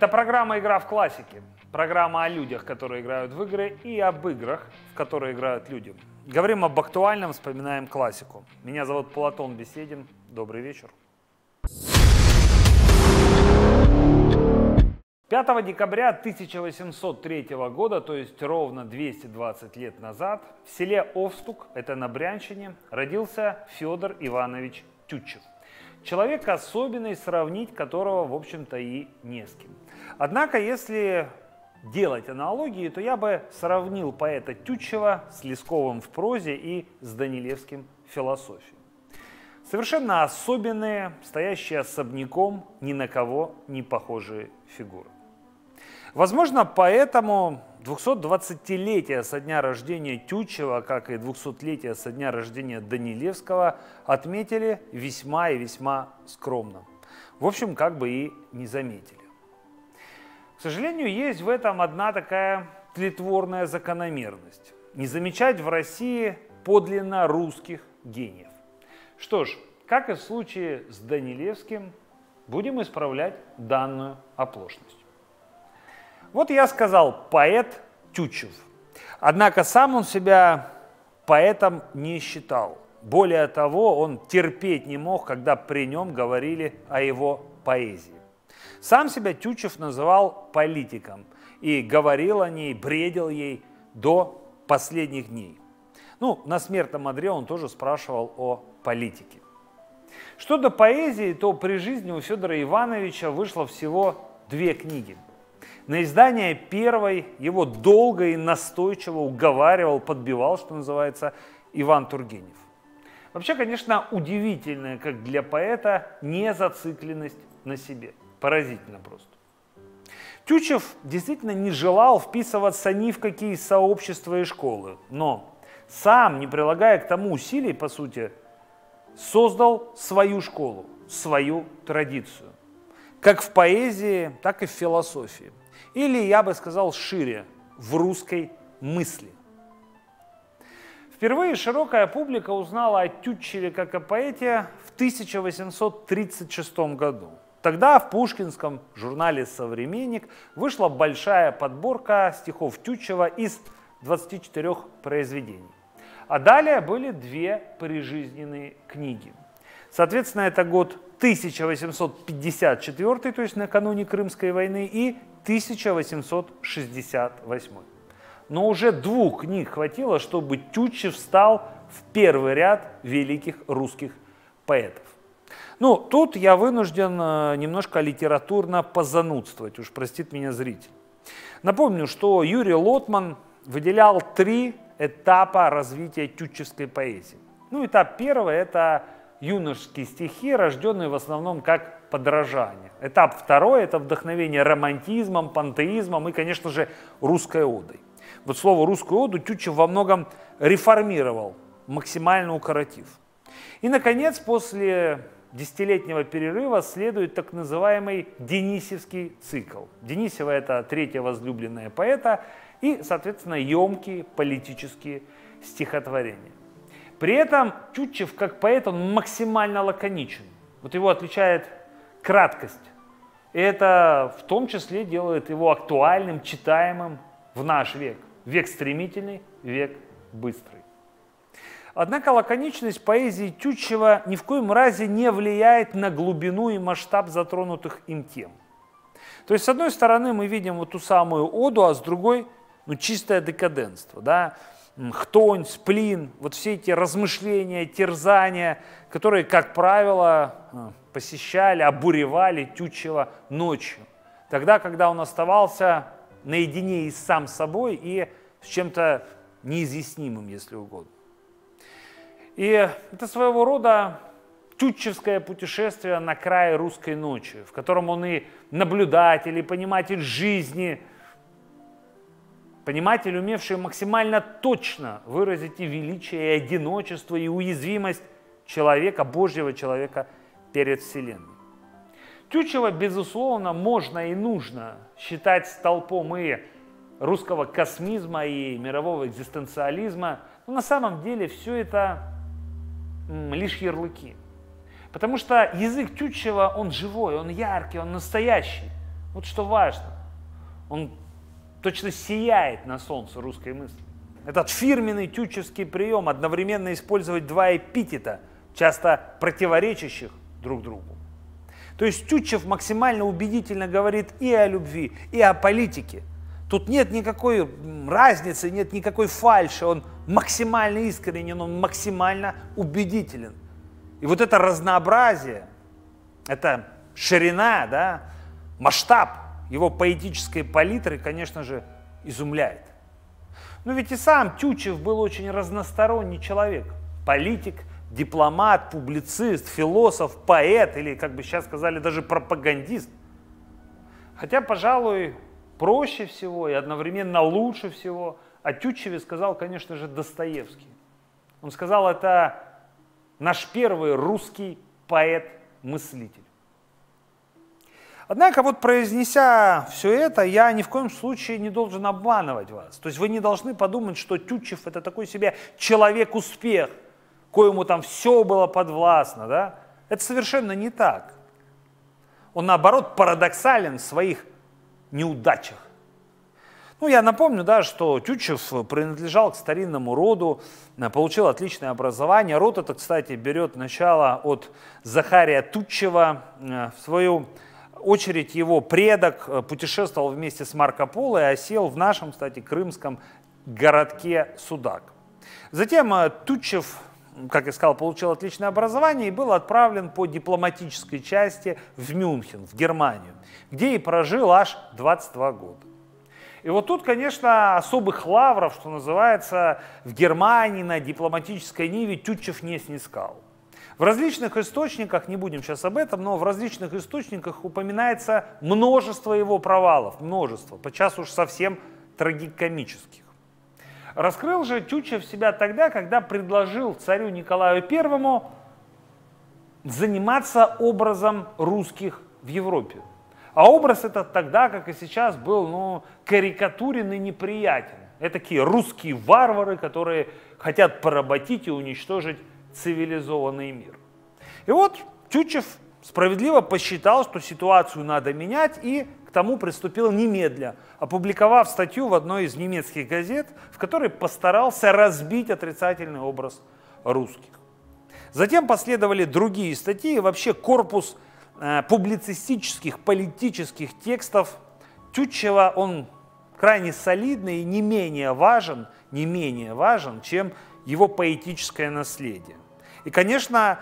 Это программа «Игра в классике». Программа о людях, которые играют в игры, и об играх, в которые играют люди. Говорим об актуальном, вспоминаем классику. Меня зовут Платон Беседин. Добрый вечер. 5 декабря 1803 года, то есть ровно 220 лет назад, в селе Овстук, это на Брянщине, родился Федор Иванович Тютчев. Человек особенный, сравнить которого, в общем-то, и не с кем. Однако, если делать аналогии, то я бы сравнил поэта Тютчева с Лесковым в прозе и с Данилевским в философии. Совершенно особенные, стоящие особняком, ни на кого не похожие фигуры. Возможно, поэтому 220-летие со дня рождения Тютчева, как и 200-летие со дня рождения Данилевского, отметили весьма и весьма скромно. В общем, как бы и не заметили. К сожалению, есть в этом одна такая тлетворная закономерность. Не замечать в России подлинно русских гениев. Что ж, как и в случае с Данилевским, будем исправлять данную оплошность. Вот я сказал поэт Тютчев. Однако сам он себя поэтом не считал. Более того, он терпеть не мог, когда при нем говорили о его поэзии. Сам себя Тютчев называл политиком и говорил о ней, бредил ей до последних дней. Ну, на смертном одре он тоже спрашивал о политике. Что до поэзии, то при жизни у Федора Ивановича вышло всего две книги – на издание первой его долго и настойчиво уговаривал, подбивал, что называется, Иван Тургенев. Вообще, конечно, удивительная, как для поэта, не зацикленность на себе. Поразительно просто. Тючев действительно не желал вписываться ни в какие сообщества и школы, но сам, не прилагая к тому усилий, по сути, создал свою школу, свою традицию. Как в поэзии, так и в философии. Или, я бы сказал, шире, в русской мысли. Впервые широкая публика узнала о Тютчеве как о поэте в 1836 году. Тогда в пушкинском журнале «Современник» вышла большая подборка стихов Тютчева из 24 произведений. А далее были две прижизненные книги. Соответственно, это год 1854, то есть накануне Крымской войны, и 1868. Но уже двух книг хватило, чтобы Тютчев стал в первый ряд великих русских поэтов. Ну, тут я вынужден э, немножко литературно позанудствовать, уж простит меня зритель. Напомню, что Юрий Лотман выделял три этапа развития тютчевской поэзии. Ну, этап первый – это юношеские стихи, рожденные в основном как подражание. Этап второй – это вдохновение романтизмом, пантеизмом и, конечно же, русской одой. Вот слово «русскую оду» Тютчев во многом реформировал, максимально укоротив. И, наконец, после десятилетнего перерыва следует так называемый Денисевский цикл. Денисева – это третья возлюбленная поэта и, соответственно, емкие политические стихотворения. При этом Тютчев, как поэт, он максимально лаконичен. Вот его отличает краткость. И это в том числе делает его актуальным, читаемым в наш век. Век стремительный, век быстрый. Однако лаконичность поэзии Тютчева ни в коем разе не влияет на глубину и масштаб затронутых им тем. То есть, с одной стороны, мы видим вот ту самую оду, а с другой, ну, чистое декаденство. Да? хтонь, сплин, вот все эти размышления, терзания, которые, как правило, э, посещали, обуревали Тютчева ночью. Тогда, когда он оставался наедине и сам собой, и с чем-то неизъяснимым, если угодно. И это своего рода тютчевское путешествие на край русской ночи, в котором он и наблюдатель, и пониматель жизни – Пониматель, умевший максимально точно выразить и величие, и одиночество, и уязвимость человека, Божьего человека перед Вселенной. Тютчева, безусловно, можно и нужно считать столпом и русского космизма, и мирового экзистенциализма, но на самом деле все это лишь ярлыки. Потому что язык Тютчева, он живой, он яркий, он настоящий. Вот что важно. Он точно сияет на солнце русской мысли. Этот фирменный тютчевский прием одновременно использовать два эпитета, часто противоречащих друг другу. То есть Тютчев максимально убедительно говорит и о любви, и о политике. Тут нет никакой разницы, нет никакой фальши, он максимально искренен, он максимально убедителен. И вот это разнообразие, это ширина, да, масштаб его поэтической палитры, конечно же, изумляет. Но ведь и сам Тютчев был очень разносторонний человек. Политик, дипломат, публицист, философ, поэт или, как бы сейчас сказали, даже пропагандист. Хотя, пожалуй, проще всего и одновременно лучше всего о Тютчеве сказал, конечно же, Достоевский. Он сказал, это наш первый русский поэт-мыслитель. Однако вот произнеся все это, я ни в коем случае не должен обманывать вас. То есть вы не должны подумать, что Тютчев это такой себе человек-успех, коему там все было подвластно. Да? Это совершенно не так. Он наоборот парадоксален в своих неудачах. Ну, я напомню, да, что Тютчев принадлежал к старинному роду, получил отличное образование. Род это, кстати, берет начало от Захария Тутчева. В свою очередь его предок э, путешествовал вместе с Марко Поло и осел в нашем, кстати, крымском городке Судак. Затем э, Тутчев, как я сказал, получил отличное образование и был отправлен по дипломатической части в Мюнхен, в Германию, где и прожил аж 22 года. И вот тут, конечно, особых лавров, что называется, в Германии на дипломатической ниве Тютчев не снискал. В различных источниках, не будем сейчас об этом, но в различных источниках упоминается множество его провалов, множество, подчас уж совсем трагикомических. Раскрыл же Тютчев себя тогда, когда предложил царю Николаю I заниматься образом русских в Европе. А образ этот тогда, как и сейчас, был ну, карикатурен и неприятен. Это такие русские варвары, которые хотят поработить и уничтожить цивилизованный мир. И вот Тютчев справедливо посчитал, что ситуацию надо менять и к тому приступил немедля, опубликовав статью в одной из немецких газет, в которой постарался разбить отрицательный образ русских. Затем последовали другие статьи, и вообще корпус э, публицистических, политических текстов Тютчева, он крайне солидный и не менее важен, не менее важен, чем его поэтическое наследие. И, конечно,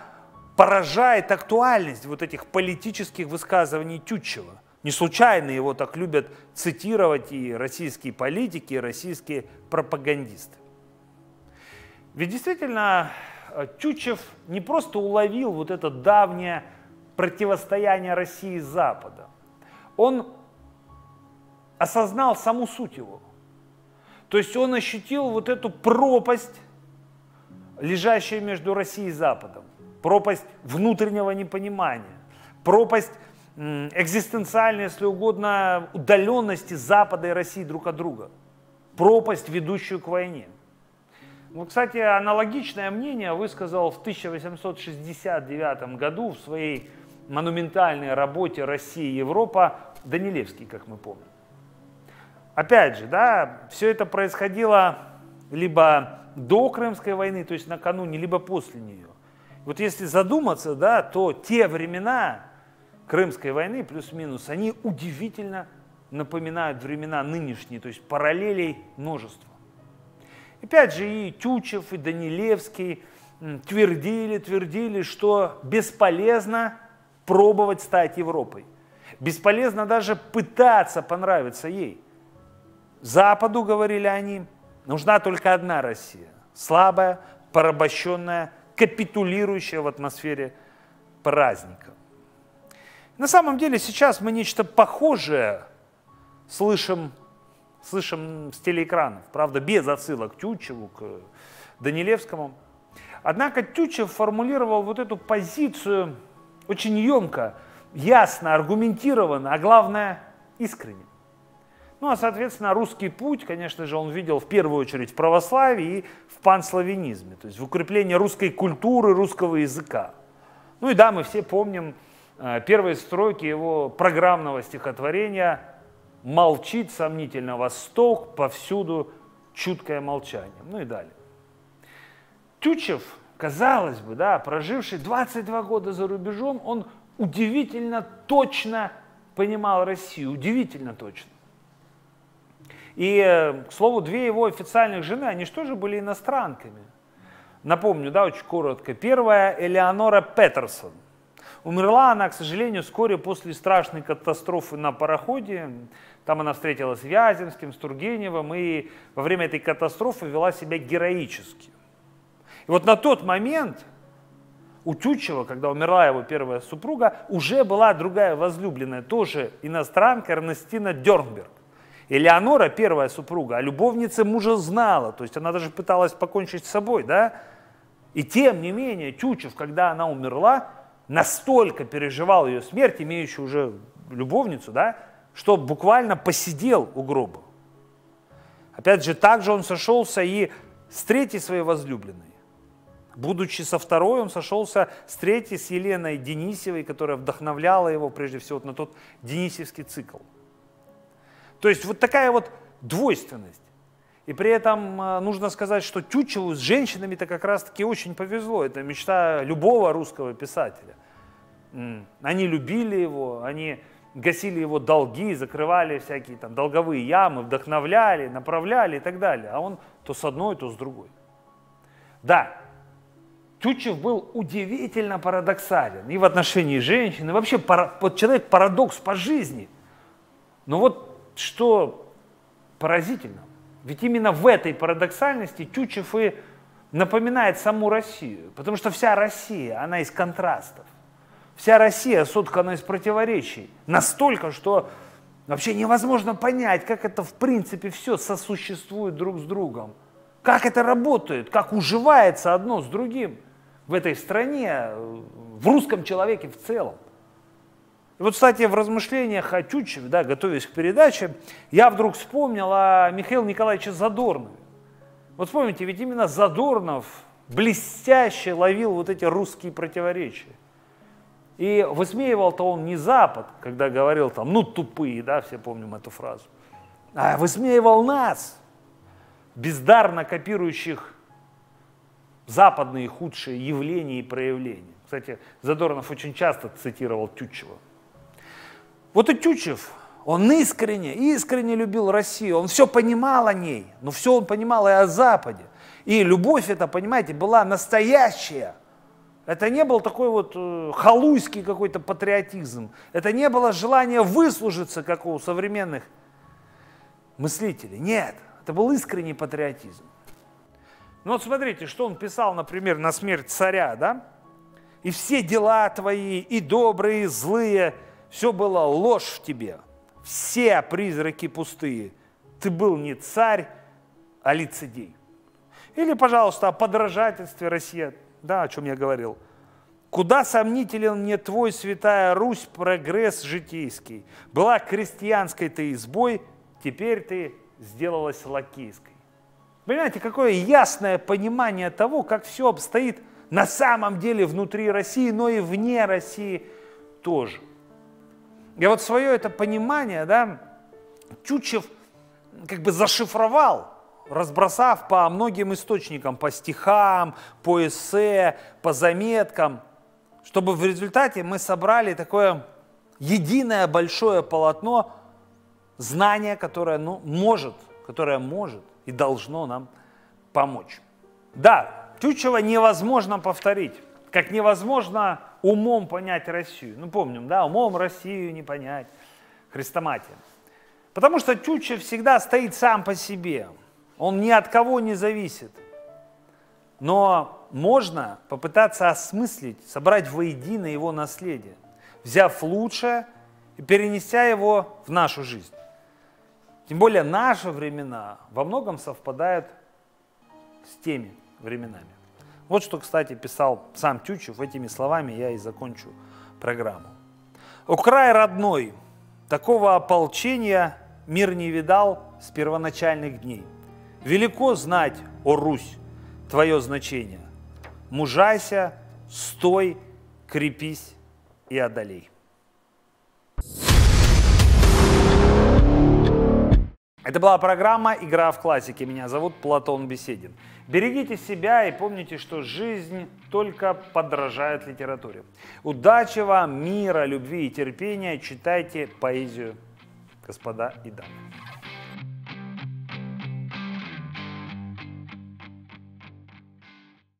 поражает актуальность вот этих политических высказываний Тютчева. Не случайно его так любят цитировать и российские политики, и российские пропагандисты. Ведь действительно э, Тютчев не просто уловил вот это давнее противостояние России с Западом. Он осознал саму суть его. То есть он ощутил вот эту пропасть лежащая между Россией и Западом, пропасть внутреннего непонимания, пропасть экзистенциальной, если угодно, удаленности Запада и России друг от друга, пропасть, ведущую к войне. Ну, кстати, аналогичное мнение высказал в 1869 году в своей монументальной работе «Россия и Европа» Данилевский, как мы помним. Опять же, да, все это происходило либо до Крымской войны, то есть накануне, либо после нее. Вот если задуматься, да, то те времена Крымской войны, плюс-минус, они удивительно напоминают времена нынешние, то есть параллелей множество. Опять же, и Тючев, и Данилевский твердили, твердили, что бесполезно пробовать стать Европой. Бесполезно даже пытаться понравиться ей. Западу, говорили они, Нужна только одна Россия. Слабая, порабощенная, капитулирующая в атмосфере праздника. На самом деле сейчас мы нечто похожее слышим, слышим с телеэкранов. Правда, без отсылок к Тютчеву, к Данилевскому. Однако Тютчев формулировал вот эту позицию очень емко, ясно, аргументированно, а главное искренне. Ну а, соответственно, русский путь, конечно же, он видел в первую очередь в православии и в панславянизме, то есть в укреплении русской культуры, русского языка. Ну и да, мы все помним э, первые строки его программного стихотворения «Молчит сомнительно восток, повсюду чуткое молчание». Ну и далее. Тючев, казалось бы, да, проживший 22 года за рубежом, он удивительно точно понимал Россию, удивительно точно. И, э, к слову, две его официальных жены, они же тоже были иностранками. Напомню, да, очень коротко. Первая Элеонора Петерсон. Умерла она, к сожалению, вскоре после страшной катастрофы на пароходе. Там она встретилась с Вяземским, с Тургеневым, и во время этой катастрофы вела себя героически. И вот на тот момент у Тютчева, когда умерла его первая супруга, уже была другая возлюбленная, тоже иностранка, Эрнестина Дернберг. Элеонора, первая супруга, о любовнице мужа знала, то есть она даже пыталась покончить с собой, да? И тем не менее, Тютчев, когда она умерла, настолько переживал ее смерть, имеющую уже любовницу, да, что буквально посидел у гроба. Опять же, также он сошелся и с третьей своей возлюбленной. Будучи со второй, он сошелся с третьей, с Еленой Денисевой, которая вдохновляла его, прежде всего, на тот денисевский цикл. То есть вот такая вот двойственность. И при этом э, нужно сказать, что Тютчеву с женщинами-то как раз-таки очень повезло. Это мечта любого русского писателя. Они любили его, они гасили его долги, закрывали всякие там долговые ямы, вдохновляли, направляли и так далее. А он то с одной, то с другой. Да, Тютчев был удивительно парадоксален и в отношении женщин, и вообще вот человек парадокс по жизни. Но вот что поразительно, ведь именно в этой парадоксальности Тютчев и напоминает саму Россию, потому что вся Россия, она из контрастов. Вся Россия соткана из противоречий. Настолько, что вообще невозможно понять, как это в принципе все сосуществует друг с другом. Как это работает, как уживается одно с другим в этой стране, в русском человеке в целом. И вот, кстати, в размышлениях о Тютчеве, да, готовясь к передаче, я вдруг вспомнил о Михаиле Николаевиче Задорнове. Вот вспомните, ведь именно Задорнов блестяще ловил вот эти русские противоречия. И высмеивал-то он не Запад, когда говорил там, ну тупые, да, все помним эту фразу, а высмеивал нас, бездарно копирующих западные худшие явления и проявления. Кстати, Задорнов очень часто цитировал Тютчева. Вот и Тютчев, он искренне, искренне любил Россию, он все понимал о ней, но все он понимал и о Западе. И любовь эта, понимаете, была настоящая. Это не был такой вот э, халуйский какой-то патриотизм. Это не было желание выслужиться, как у современных мыслителей. Нет, это был искренний патриотизм. Ну вот смотрите, что он писал, например, на смерть царя, да? «И все дела твои, и добрые, и злые, все было ложь в тебе, все призраки пустые. Ты был не царь, а лицедей. Или, пожалуйста, о подражательстве России, да, о чем я говорил. Куда сомнителен мне твой, святая Русь, прогресс житейский. Была крестьянской ты избой, теперь ты сделалась лакейской. Понимаете, какое ясное понимание того, как все обстоит на самом деле внутри России, но и вне России тоже. И вот свое это понимание, да, Чучев как бы зашифровал, разбросав по многим источникам, по стихам, по эссе, по заметкам, чтобы в результате мы собрали такое единое большое полотно знания, которое ну, может, которое может и должно нам помочь. Да, Тютчева невозможно повторить, как невозможно умом понять Россию. Ну, помним, да, умом Россию не понять, хрестоматия. Потому что Тютчев всегда стоит сам по себе, он ни от кого не зависит. Но можно попытаться осмыслить, собрать воедино его наследие, взяв лучшее и перенеся его в нашу жизнь. Тем более наши времена во многом совпадают с теми временами. Вот что, кстати, писал сам Тючев, этими словами я и закончу программу. «О край родной, такого ополчения мир не видал с первоначальных дней. Велико знать, о Русь, твое значение. Мужайся, стой, крепись, и одолей. Это была программа «Игра в классике». Меня зовут Платон Беседин. Берегите себя и помните, что жизнь только подражает литературе. Удачи вам, мира, любви и терпения. Читайте поэзию, господа и дамы.